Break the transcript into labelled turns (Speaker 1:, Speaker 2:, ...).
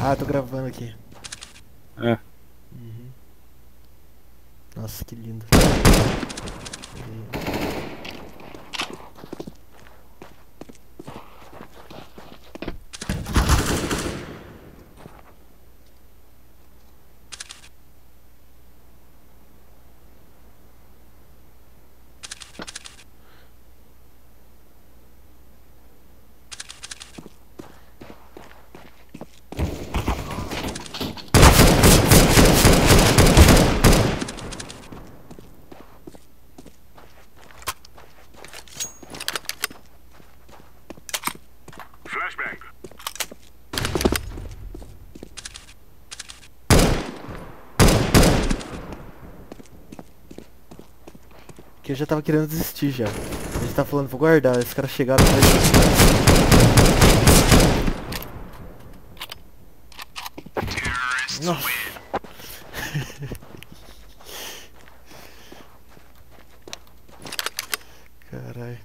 Speaker 1: Ah, tô gravando aqui.
Speaker 2: É.
Speaker 1: Uhum. Nossa, que lindo.
Speaker 3: E...
Speaker 1: Que eu já tava querendo desistir já. A gente tá falando, vou guardar. Esse cara chegaram atrás. Nossa. Caralho.